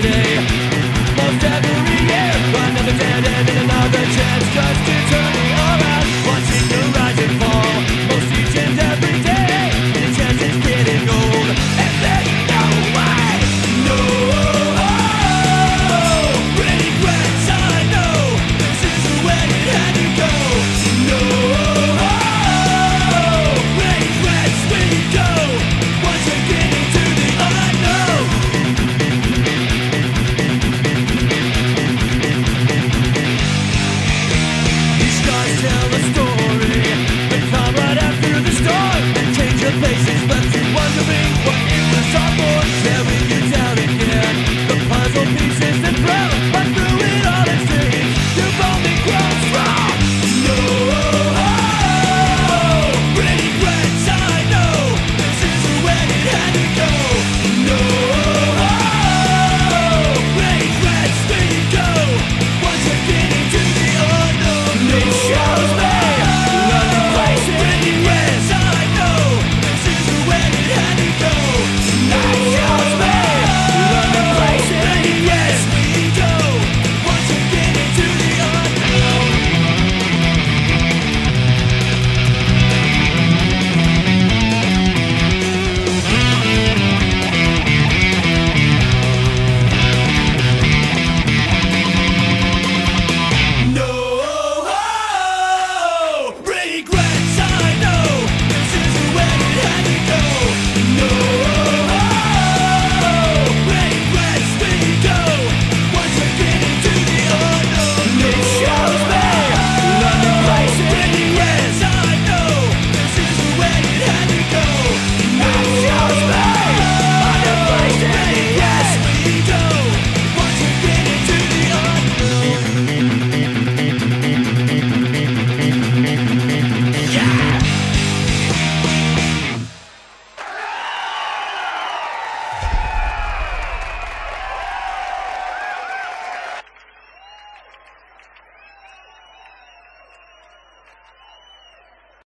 today.